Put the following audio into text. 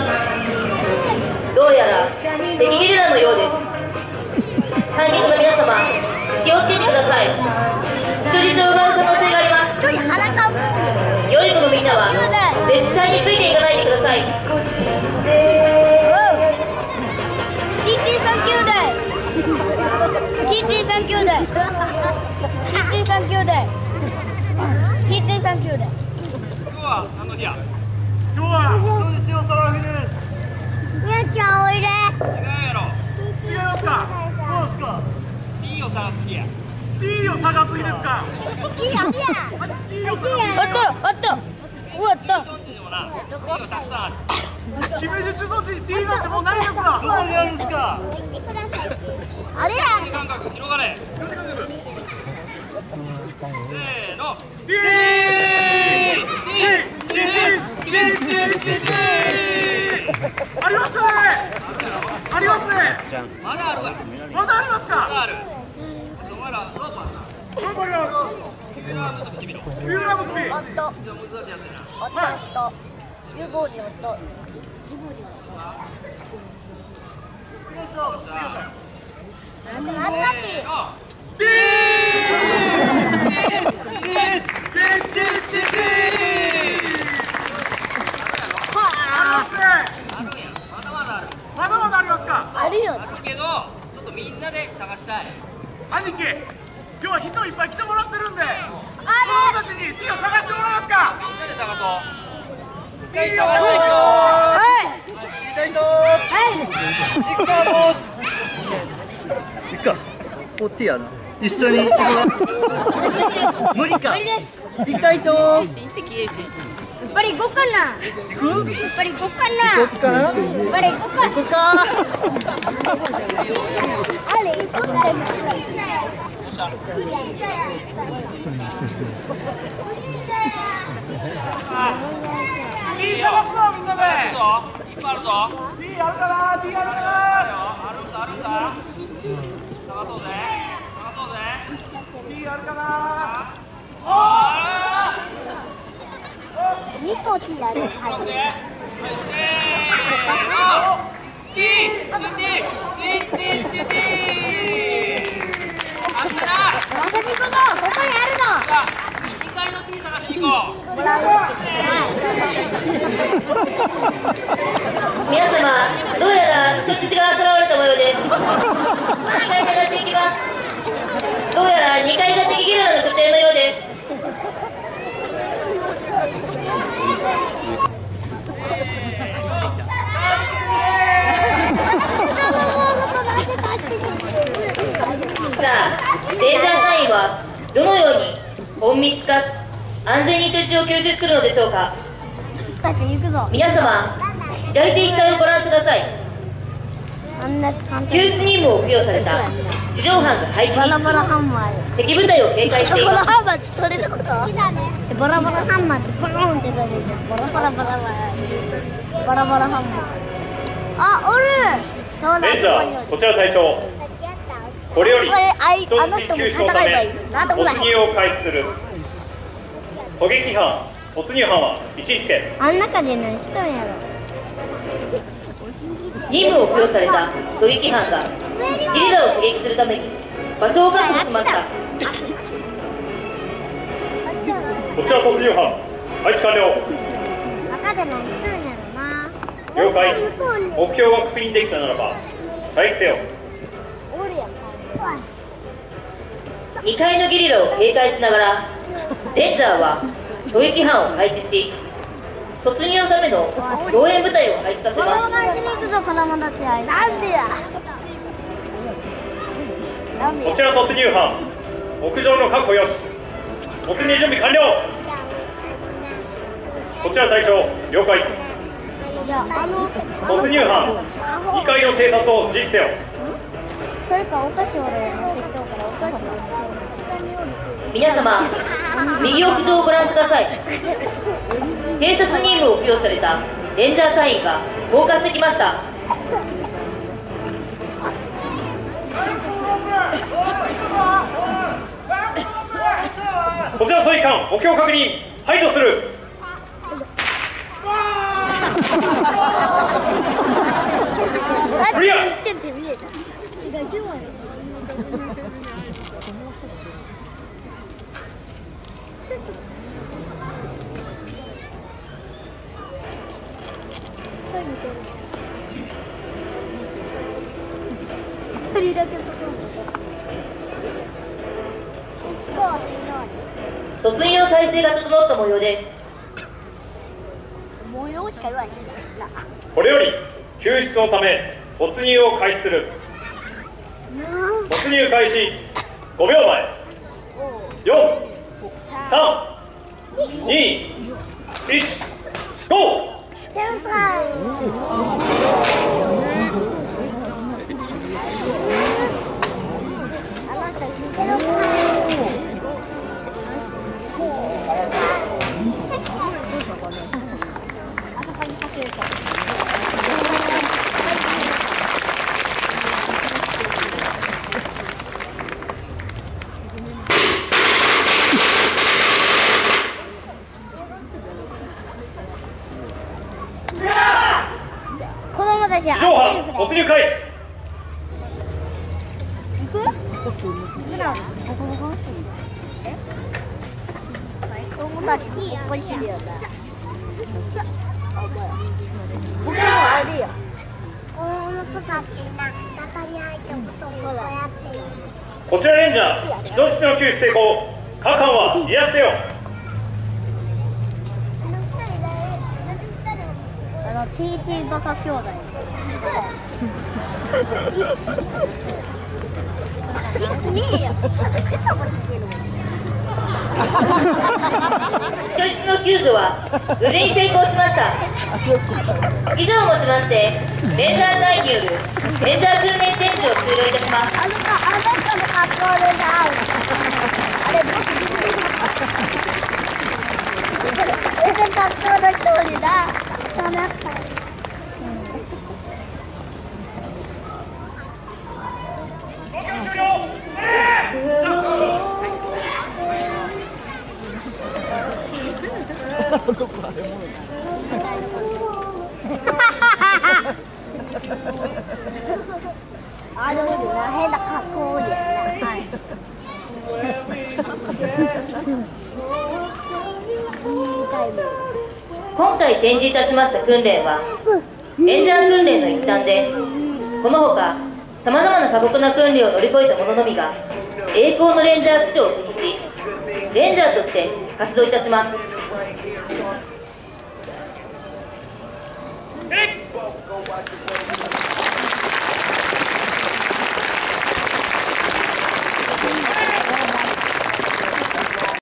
ますどうやら敵ゲリラのようです管理の皆様気をつけてください人質を奪う可能性があります一人腹かむ良い子のみんなは絶対についていかないでください TT 三兄弟。TT 三兄弟 TT 三兄弟 TT 三兄弟。今日は何の日や今日は人質をさらう日ですみやちゃんおいで違うやろ違いますかそうですか T を探す日や T を探す日ですかキヤキヤ T を探あったあったうわった日本人にもな T がたくさんあるす姫路中の地 T なんてもうないんですかあれや。感覚広がれせー T! T! T! T! T! T! ありましたねありますねまだあるわ。まだありますか？まだある。お前らロープあるな頑張りますこれは結びしてみろビューラ結びおっと難しいやつやなおっとおっと十五時おっとよっしゃあんなにせーの T! T! T! T! T! ありますねあるんやまだまだあるまだまだありますかあるよあるけどちょっとみんなで探したい。兄貴今日は人いっぱい来てもらってるんで子あ供たちに T を探してもらえますか？みんなで探そう T をはい。見たいとはい。行くかもう。いっかおってやな一緒に行こう。無理か無理です行きたいとやっぱり行こうかな。か。な。行こうか行こうかあれ行こうかあ T 探すのみんな。でいっぱいあるぞあるかな。るかな。あるんだあるんだ探そうぜ探そうぜ T あるかなあ二個ティーあるー待ってはいせーの T! T! T! T! T! T! あったな私こそここにあるのさあ2階の T 探しに行こう皆様どうやら人質が現れた模様です2階に上がっていきますどうやら2階が敵ゲリラの拠点のようですさあレーザー隊員はどのように隠密か安全に人質を救出するのでしょうか？皆様左手一回をご覧ください。救出任務を付与された地上班が配置バラバラハンマーよ。敵部隊を警戒していバラますハンマーってそれのこと？でバラバラハンマーってバーンってバラバラバラバラバラバラハンマー。あおる。レンーこちら隊長。これより人あの人も質救出のた戦えばい。め突入を開始する狙撃班突入班は位置につけあん中で何しとんやろ。任務を付与された狙撃班が。ゲリラを刺激するために場所を確保しましたこちら突入班。配置完了中で何しとんやろな了解目標が確認できた。ならば射撃せよおる。やん2階のゲリラを警戒しながらレンジャーは狙撃班を配置し突入のための動員部隊を配置させます。カしに行くぞ子供たちはなんでやなんで？やこちら突入班屋上の確保よし。突入準備完了。こちら隊長了解。いやあの突入班2階の偵察を実施せよ。それかお菓子俺持ってきとうからお菓子は皆様右屋上をご覧ください。偵察任務を付与されたレンジャー隊員が降下してきました。こちら総理官目標確認。排除するあクリア一瞬で見えた突入の体制が整った模様です。何模様しか言わへんな。これより救出のため突入を開始する。突入開始5秒前。4 3 2 1 GO! 先輩あの人聞いてるかあそこにかけると子供たちは地上波突入開始こちここころやってるこちらレンジャー人質の救出成功。カカンは威圧せよ。あの TT バカ兄弟 ねえよちょっとも来てる人質の救助は無事に成功しました以上をもちましてレンジャー隊によるレンジャー訓練展示を終了いたしますあのかあの人の格好でなあれ僕俺の格好の人になダメだあでもな変な格好ではい今回展示いたしました訓練はレンジャー訓練の一環でこのほかさまざまな過酷な訓練を乗り越えた者のみが栄光のレンジャー基地を設置しレンジャーとして活動いたします。right here. Hey! Go watch the